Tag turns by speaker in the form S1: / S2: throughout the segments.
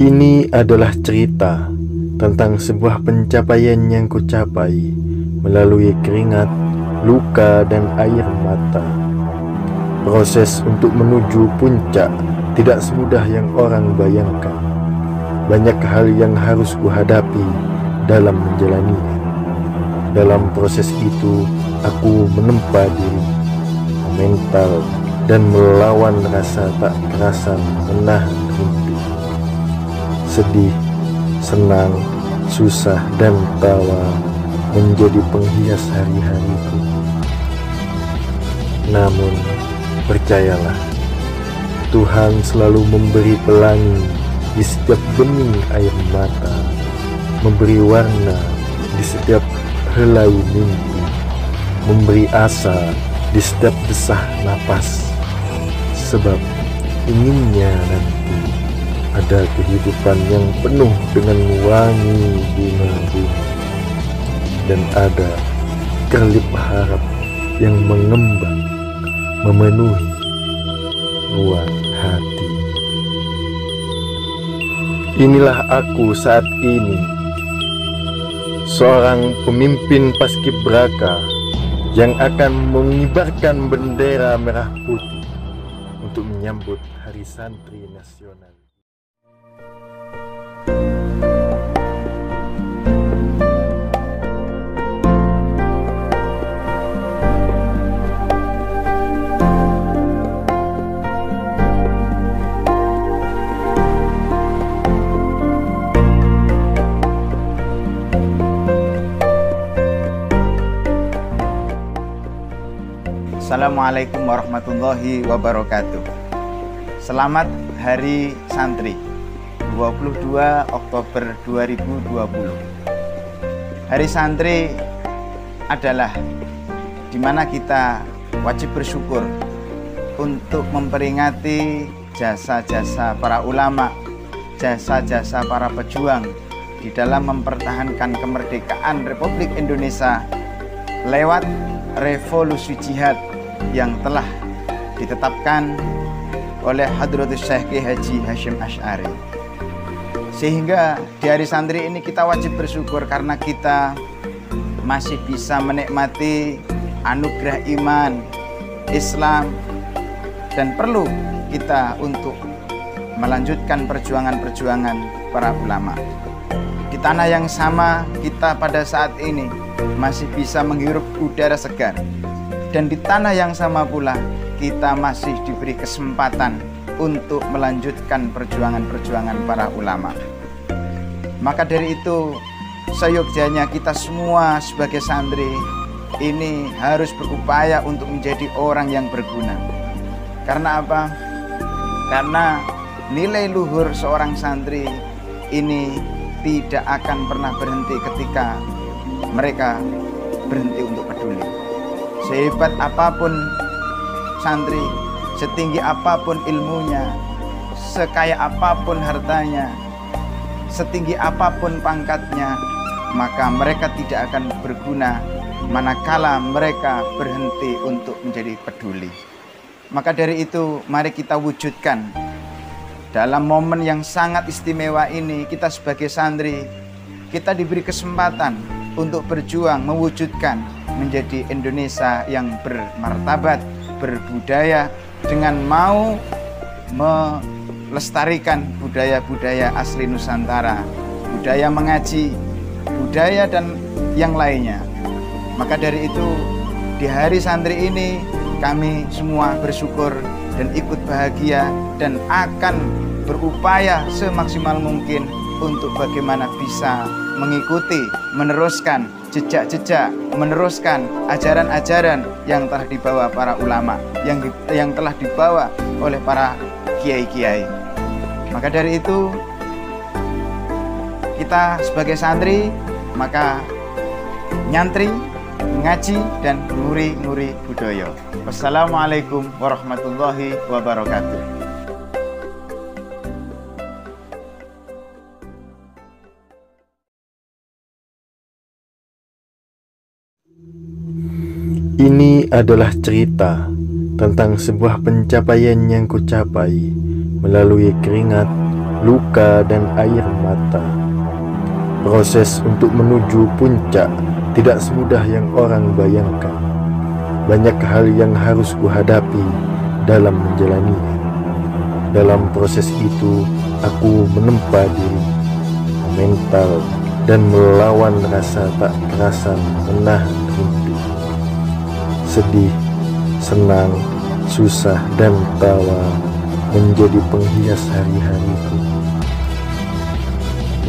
S1: Ini adalah cerita tentang sebuah pencapaian yang kucapai melalui keringat, luka, dan air mata. Proses untuk menuju puncak tidak semudah yang orang bayangkan. Banyak hal yang harus kuhadapi dalam menjalaninya. Dalam proses itu, aku menempa diri, mental, dan melawan rasa tak kerasan menahan. Sedih, senang, susah, dan tawa menjadi penghias hari-hariku. Namun, percayalah, Tuhan selalu memberi pelangi di setiap bening air mata, memberi warna di setiap helai mimpi, memberi asa di setiap desah napas. Sebab inginnya nanti ada kehidupan yang penuh dengan wangi bunga-bunga dan ada kerlip harap yang mengembang memenuhi ruang hati. Inilah aku saat ini, seorang pemimpin paskibraka yang akan mengibarkan bendera merah putih untuk menyambut Hari Santri Nasional.
S2: Assalamualaikum warahmatullahi wabarakatuh. Selamat Hari Santri 22 Oktober 2020 Hari Santri adalah di mana kita wajib bersyukur untuk memperingati jasa-jasa para ulama, jasa-jasa para pejuang di dalam mempertahankan kemerdekaan Republik Indonesia lewat revolusi jihad yang telah ditetapkan oleh Hadratus Syekh Haji Hashim Ash'ari. Sehingga di hari santri ini kita wajib bersyukur karena kita masih bisa menikmati anugerah iman, Islam, dan perlu kita untuk melanjutkan perjuangan-perjuangan para ulama. Di tanah yang sama kita pada saat ini masih bisa menghirup udara segar dan di tanah yang sama pula kita masih diberi kesempatan untuk melanjutkan perjuangan-perjuangan para ulama. Maka dari itu, seyogjanya kita semua sebagai santri ini harus berupaya untuk menjadi orang yang berguna. Karena apa? Karena nilai luhur seorang santri ini tidak akan pernah berhenti ketika mereka berhenti untuk peduli sehebat apa pun santri, setinggi apa pun ilmunya, sekaya apa pun hartanya, setinggi apa pun pangkatnya, maka mereka tidak akan berguna manakala mereka berhenti untuk menjadi peduli. Maka dari itu, mari kita wujudkan dalam momen yang sangat istimewa ini, kita sebagai santri, kita diberi kesempatan untuk berjuang mewujudkan menjadi Indonesia yang bermartabat, berbudaya dengan mau melestarikan budaya-budaya asli Nusantara, budaya mengaji, budaya dan yang lainnya. Maka dari itu di hari santri ini kami semua bersyukur dan ikut bahagia dan akan berupaya semaksimal mungkin untuk bagaimana bisa mengikuti, meneruskan jejak-jejak, meneruskan ajaran-ajaran yang telah dibawa para ulama, yang yang telah dibawa oleh para kiai-kiai. Maka dari itu kita sebagai santri maka nyantri, ngaji dan nuri-nuri budaya. Wassalamualaikum warahmatullahi wabarakatuh.
S1: Ini adalah cerita tentang sebuah pencapaian yang kucapai melalui keringat, luka dan air mata. Proses untuk menuju puncak tidak semudah yang orang bayangkan. Banyak hal yang harus kuhadapi dalam menjalaninya. Dalam proses itu, aku menempa diri, mental, dan melawan rasa tak kerasan menahan. Sedih, senang, susah, dan tawa menjadi penghias hari-hariku.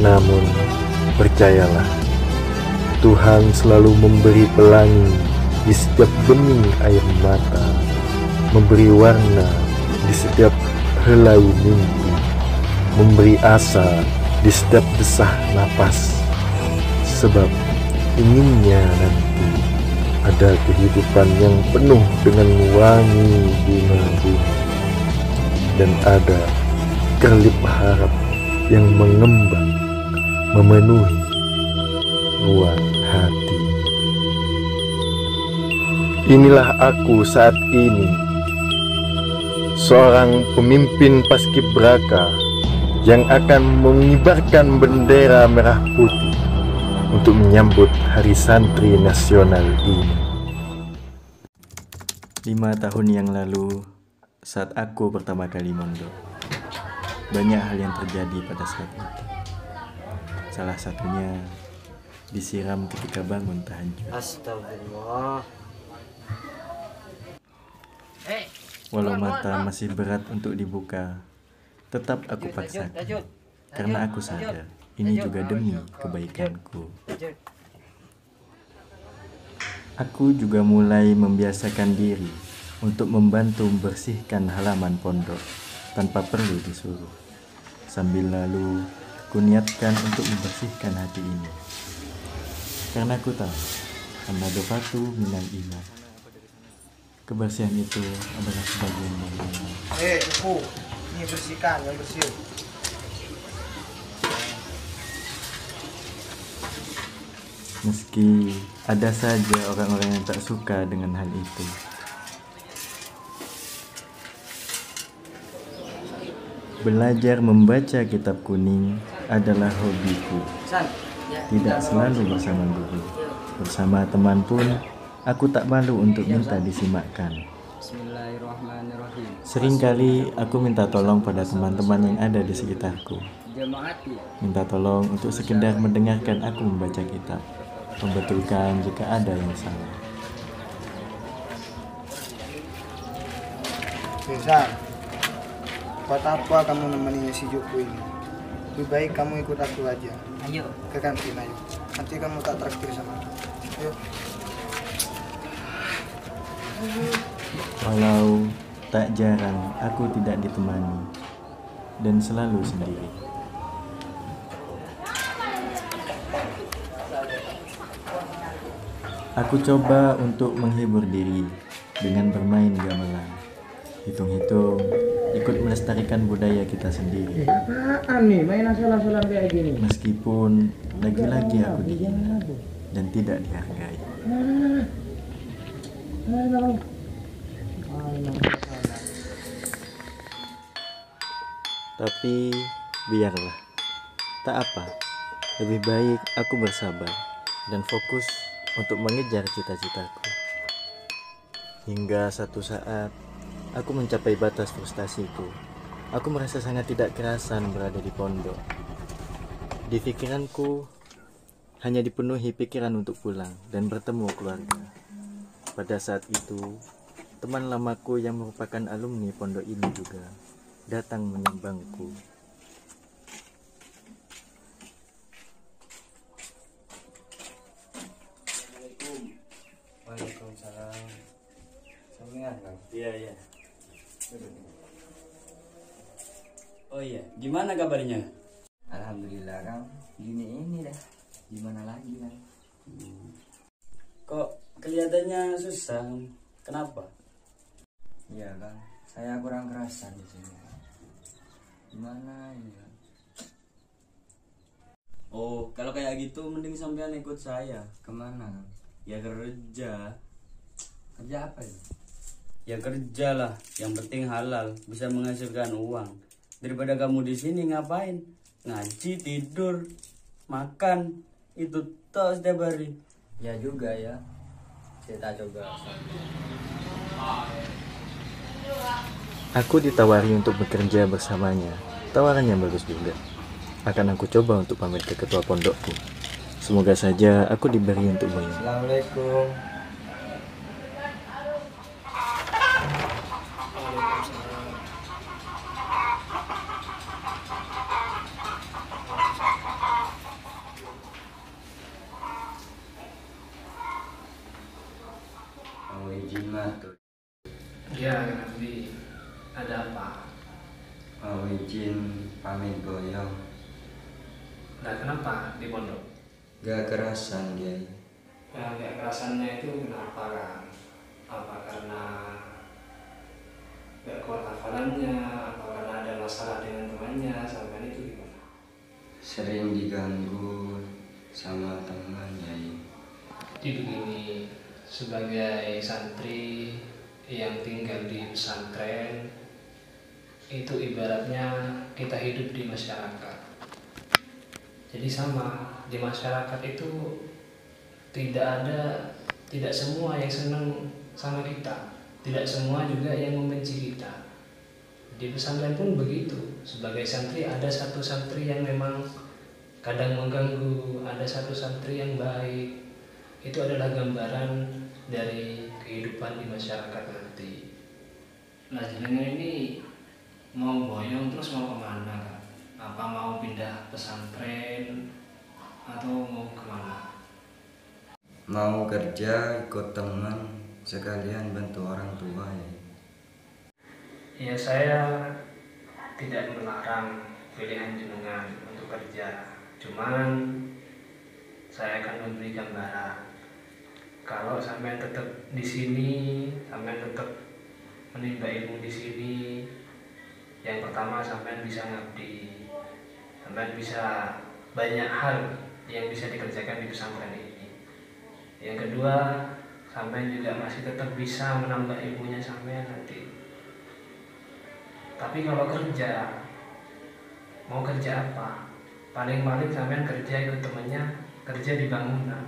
S1: Namun, percayalah, Tuhan selalu memberi pelangi di setiap bening air mata, memberi warna di setiap helai mimpi, memberi asa di setiap desah napas. Sebab inginnya nanti ada kehidupan yang penuh dengan wangi bunga-bunga dan ada kerlip harap yang mengembang memenuhi ruang hati. Inilah aku saat ini, seorang pemimpin paskibraka yang akan mengibarkan bendera merah putih untuk menyambut Hari Santri Nasional ini.
S3: Lima tahun yang lalu, saat aku pertama kali mondok, banyak hal yang terjadi pada saat itu. Salah satunya disiram ketika bangun tahajud.
S4: Astagfirullah.
S3: Walau mata masih berat untuk dibuka, tetap aku paksakan. Karena aku sadar, ini juga demi kebaikanku. Aku juga mulai membiasakan diri untuk membantu membersihkan halaman pondok tanpa perlu disuruh. Sambil lalu kuniatkan untuk membersihkan hati ini. Karena aku tahu, an-nadofatu minal iman. Kebersihan itu adalah sebagian dari iman.
S4: Eh, Ibu, ini bersihkan, yang bersih.
S3: Meski ada saja orang-orang yang tak suka dengan hal itu. Belajar membaca kitab kuning adalah hobiku. Tidak selalu bersama guru. Bersama teman pun, aku tak malu untuk minta disimakkan. Seringkali aku minta tolong pada teman-teman yang ada di sekitarku.
S5: Jemaati.
S3: Minta tolong untuk sekedar mendengarkan aku membaca kitab. Membetulkan jika ada yang salah.
S4: Bisa. Buat apa kamu nemeninya si Joko ini? Lebih baik kamu ikut aku aja.
S5: Ayo.
S4: Ke kantin ayo. Nanti kamu tak traktir sama aku. Ayo.
S3: Walau tak jarang aku tidak ditemani dan selalu sendiri. Aku coba untuk menghibur diri dengan bermain gamelan. Hitung-hitung ikut melestarikan budaya kita sendiri.
S6: Apaan nih main asal-asalan kayak gini?
S3: Meskipun lagi-lagi aku dihina dan tidak dihargai. Tapi biarlah, tak apa. Lebih baik aku bersabar dan fokus untuk mengejar cita-citaku. Hingga satu saat, aku mencapai batas frustasiku. Aku merasa sangat tidak kerasan berada di pondok. Di pikiranku, hanya dipenuhi pikiran untuk pulang dan bertemu keluarga. Pada saat itu, teman lamaku yang merupakan alumni pondok ini juga datang menyambangku.
S5: Waalaikumsalam. Samian, Kang.
S3: Iya, iya.
S5: Oh iya, gimana kabarnya?
S7: Alhamdulillah Kang, gini ini dah. Gimana lagi kan?
S5: Kok kelihatannya susah? Kenapa?
S7: Iya Kang, saya kurang kerasan di sini. Gimana ini Kang?
S5: Oh, kalau kayak gitu mending sampean ikut saya.
S7: Ke mana?
S5: Ya kerja.
S7: Kerja apa ya?
S5: Ya kerja lah, yang penting halal, bisa menghasilkan uang. Daripada kamu di sini ngapain? Ngaji, tidur, makan. Itu toh setiap hari.
S7: Ya juga ya. Kita coba.
S3: Aku ditawari untuk bekerja bersamanya. Tawarannya bagus juga. Akan aku coba untuk pamit ke ketua pondokku. Semoga saja aku diberi untuk banyak.
S7: Assalamualaikum. Mau izin matur.
S8: Ya, Nabi, ada apa?
S7: Mau izin pamit goyong.
S8: Nah, kenapa di pondok?
S7: Gak kerasan Kiai.
S8: Nah, kayak kerasannya itu kenapa kan? Apa karena gak kuat hafalannya? Apa karena ada masalah dengan temannya? Sampai itu gimana?
S7: Sering diganggu sama teman Kiai.
S8: Jadi begini, sebagai santri yang tinggal di pesantren, itu ibaratnya kita hidup di masyarakat. Jadi sama di masyarakat itu tidak ada tidak semua yang senang sama kita, tidak semua juga yang membenci kita. Di pesantren pun begitu. Sebagai santri ada satu santri yang memang kadang mengganggu, ada satu santri yang baik. Itu adalah gambaran dari kehidupan di masyarakat nanti. Nah, jenengan ini mau boyong terus mau ke mana kak? Apa mau pindah pesantren atau mau ke mana?
S7: Mau kerja ikut teman sekalian bantu orang tua ya.
S8: Ya saya tidak melarang pilihan jenengan untuk kerja, cuman saya akan memberi gambaran. Kalau sampai tetap di sini, sampai tetap menimba ilmu di sini, yang pertama sampai bisa ngabdi, sampai bisa banyak hal yang bisa dikerjakan di pesantren ini. Yang kedua, sampai juga masih tetap bisa menambah ilmunya sampai nanti. Tapi kalau kerja, mau kerja apa? Paling-paling sampean kerja ikut temennya, kerja di bangunan.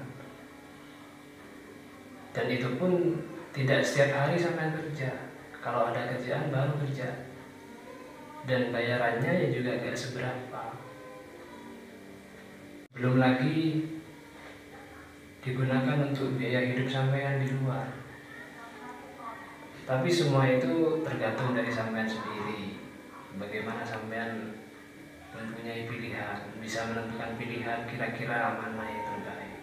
S8: Dan itu pun tidak setiap hari sampean kerja. Kalau ada kerjaan baru kerja. Dan bayarannya ya juga gak seberapa. Belum lagi digunakan untuk biaya hidup sampean di luar. Tapi semua itu tergantung dari sampean sendiri. Bagaimana sampean mempunyai pilihan, bisa menentukan pilihan kira-kira mana yang terbaik.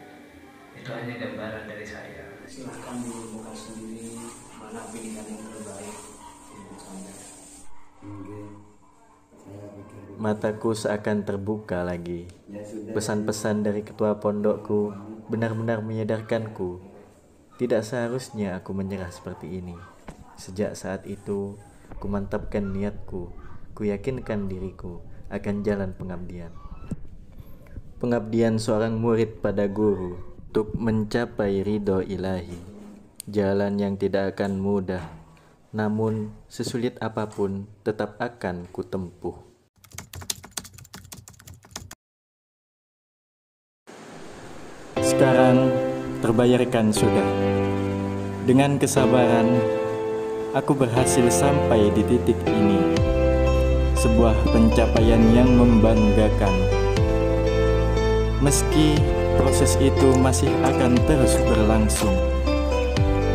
S8: Itu hanya gambaran dari saya. Silahkan ditemukan sendiri mana pilihan yang terbaik
S3: Mataku seakan terbuka lagi. Pesan-pesan dari ketua pondokku benar-benar menyadarkanku. Tidak seharusnya aku menyerah seperti ini. Sejak saat itu, ku mantapkan niatku, ku yakinkan diriku akan jalan pengabdian. Pengabdian seorang murid pada guru untuk mencapai ridho ilahi. Jalan yang tidak akan mudah, namun sesulit apa pun tetap akan kutempuh. Sekarang terbayarkan sudah. Dengan kesabaran, aku berhasil sampai di titik ini. Sebuah pencapaian yang membanggakan. Meski proses itu masih akan terus berlangsung,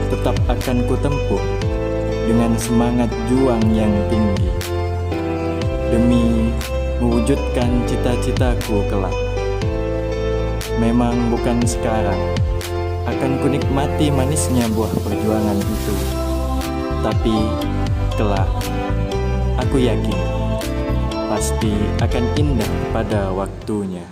S3: tetap akan kutempuh dengan semangat juang yang tinggi demi mewujudkan cita-citaku kelak. Memang bukan sekarang akan kunikmati manisnya buah perjuangan itu, tapi kelak aku yakin pasti akan indah pada waktunya.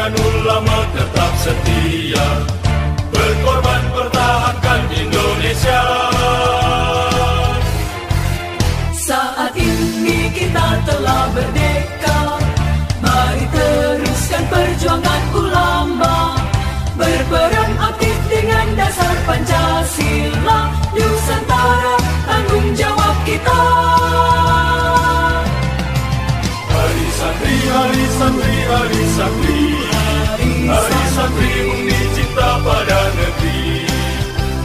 S9: dan ulama tetap setia. Berkorban pertahankan Indonesia. Saat ini kita
S8: telah berdeka,
S9: Mari teruskan perjuangan ulama. Berperan
S8: aktif dengan dasar Pancasila. Nusantara tanggung jawab kita.
S9: Hari santri, hari santri, hari santri santri murni cinta pada negeri.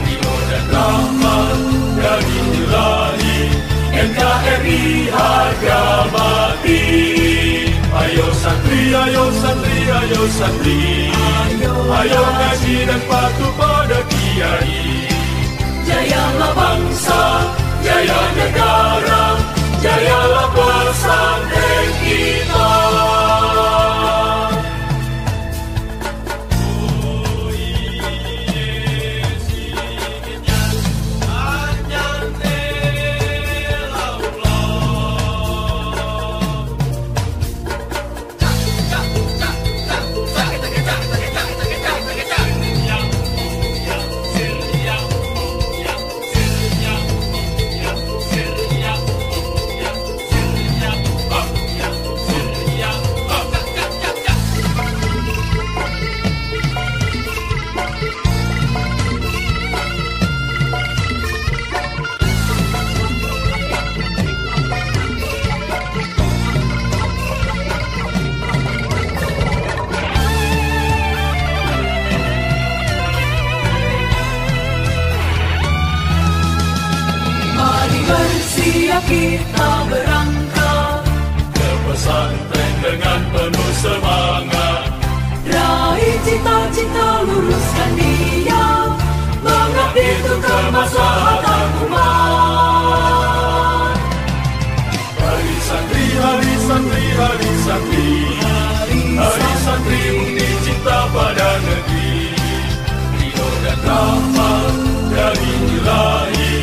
S9: Rino dan rahmat dari nilai NKRI harga mati. Ayo santri, ayo santri, ayo santri. Ayo ngaji dan patuh pada kiai.
S8: Jayalah bangsa, jaya negara. Jayalah pesantren kita.
S9: Pesantren dengan penuh semangat. Raih cita-cita luruskan
S8: niat Mengabdi untuk kemaslahatan umat.
S9: Hari santri, hari santri, hari santri. Hari santri undi cinta pada negeri. Ridho dan rahmat dari ilahi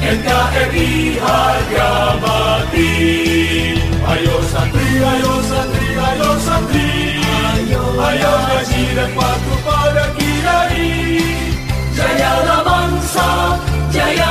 S9: NKRI harga mati Ayo santri, ayo santri, ayo santri Ayo ngaji dan patuh pada kiai Jayalah bangsa, jaya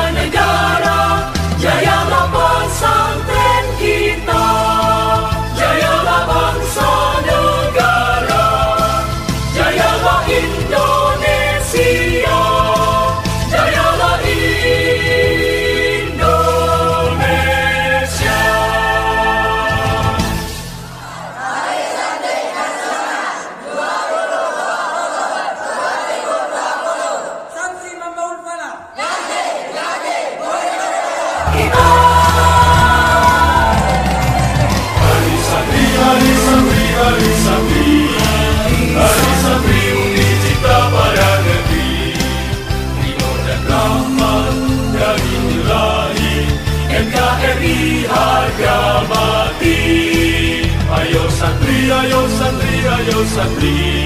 S9: ayo santri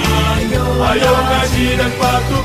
S9: Ayo ngaji dan patuh